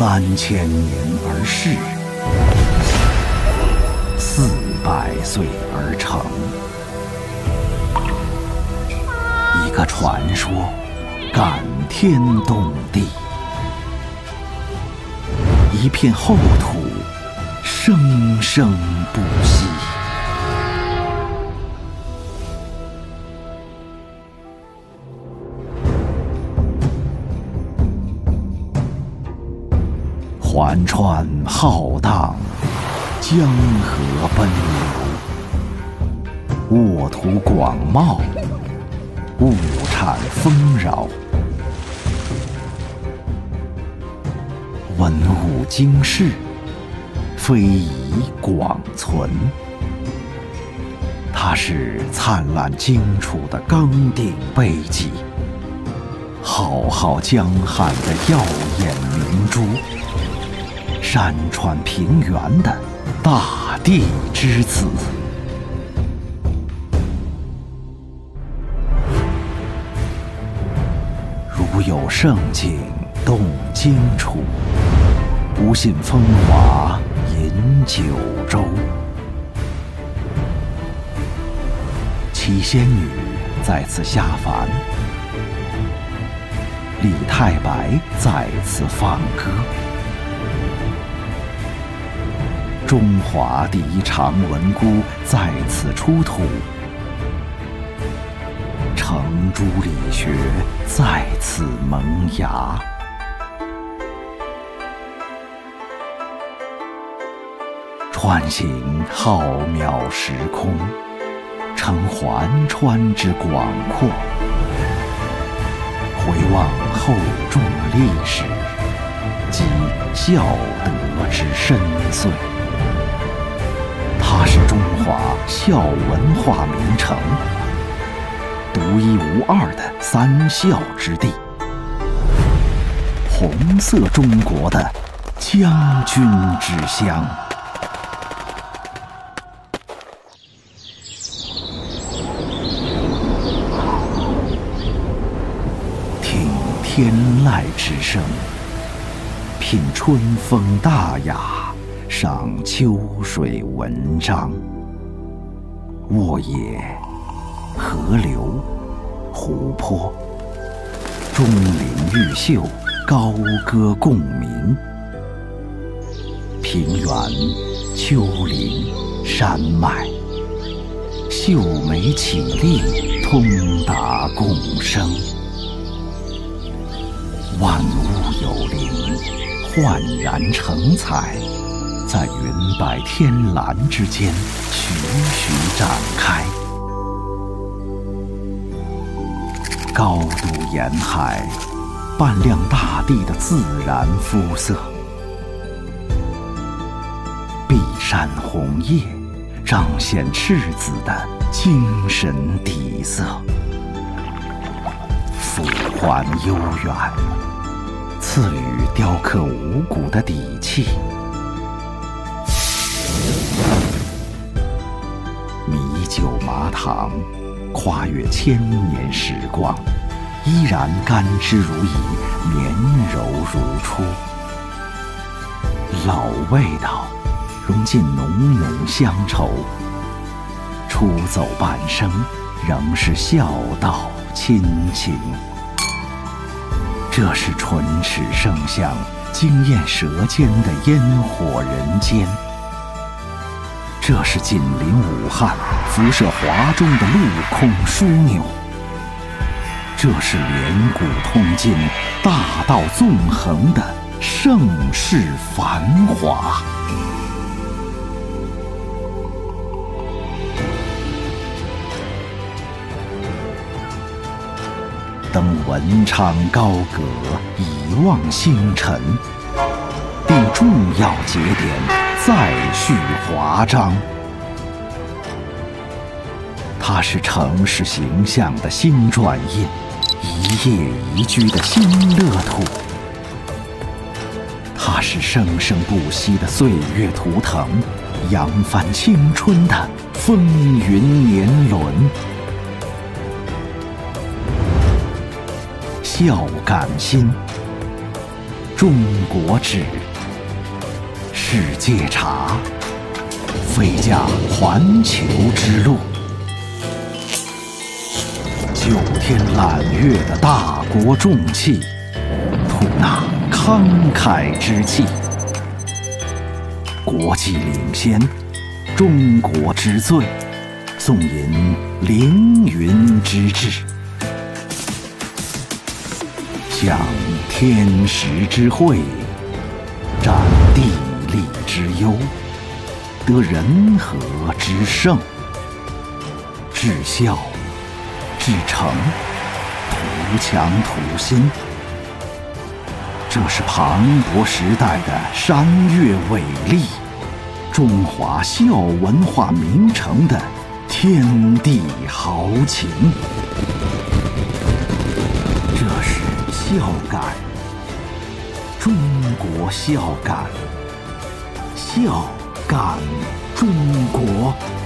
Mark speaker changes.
Speaker 1: 三千年而逝，四百岁而成。一个传说，感天动地；一片厚土，生生不息。环川浩荡，江河奔流，沃土广袤，物产丰饶，文物经世，非遗广存。它是灿烂荆楚的钢鼎碑记，浩浩江汉的耀眼明珠。山川平原的大地之子，如有盛景动荆楚，不信风华饮九州。七仙女在此下凡，李太白在此放歌。中华第一长文姑在此出土，程朱理学在此萌芽，穿行浩渺时空，成环川之广阔；回望厚重历史，积孝德之深邃。华孝文化名城，独一无二的三孝之地，红色中国的将军之乡。听天籁之声，品春风大雅。赏秋水文章，沃野、河流、湖泊，钟灵毓秀，高歌共鸣；平原、丘陵、山脉，秀美绮丽，通达共生。万物有灵，焕然成彩。在云白天蓝之间徐徐展开，高度沿海，扮亮大地的自然肤色；碧山红叶，彰显赤子的精神底色；俯环悠远，赐予雕刻五谷的底气。酒麻糖，跨越千年时光，依然甘之如饴，绵柔如初。老味道，融进浓浓乡愁。出走半生，仍是孝道亲情。这是唇齿生香，惊艳舌尖的烟火人间。这是紧邻武汉、辐射华中的陆空枢纽，这是连古通今、大道纵横的盛世繁华。登文昌高阁，以望星辰，定重要节点。再续华章，它是城市形象的新转印，一叶一居的新乐土。它是生生不息的岁月图腾，扬帆青春的风云年轮。孝感心，中国志，世界茶，飞驾环球之路。九天揽月的大国重器，吐纳慷慨之气。国际领先，中国之最，颂吟凌云之志。享天时之惠，占地之优，得人和之盛，至孝至诚，图强图新。这是磅礴时代的山岳伟力，中华孝文化名城的天地豪情。这是。孝感，中国孝感，孝感中国。